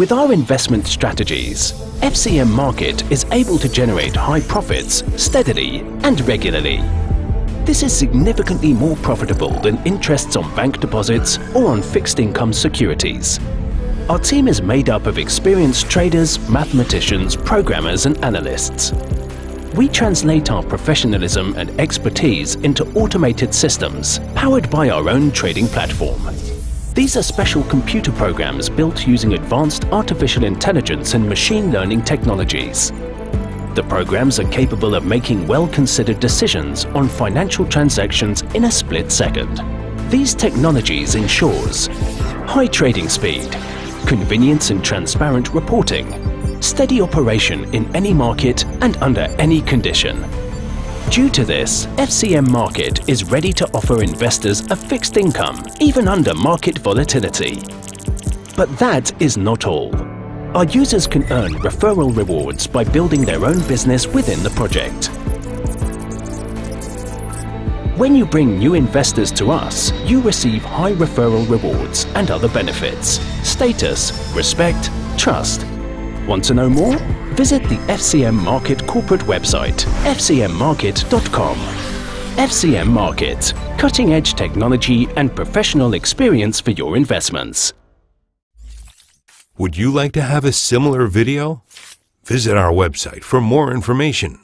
With our investment strategies, FCM Market is able to generate high profits steadily and regularly. This is significantly more profitable than interests on bank deposits or on fixed income securities. Our team is made up of experienced traders, mathematicians, programmers and analysts. We translate our professionalism and expertise into automated systems powered by our own trading platform. These are special computer programs built using advanced artificial intelligence and machine learning technologies. The programs are capable of making well-considered decisions on financial transactions in a split second. These technologies ensures high trading speed, convenience and transparent reporting, steady operation in any market and under any condition, Due to this, FCM Market is ready to offer investors a fixed income, even under market volatility. But that is not all. Our users can earn referral rewards by building their own business within the project. When you bring new investors to us, you receive high referral rewards and other benefits, status, respect, trust. Want to know more? visit the FCM Market corporate website, fcmmarket.com. FCM Market, cutting edge technology and professional experience for your investments. Would you like to have a similar video? Visit our website for more information.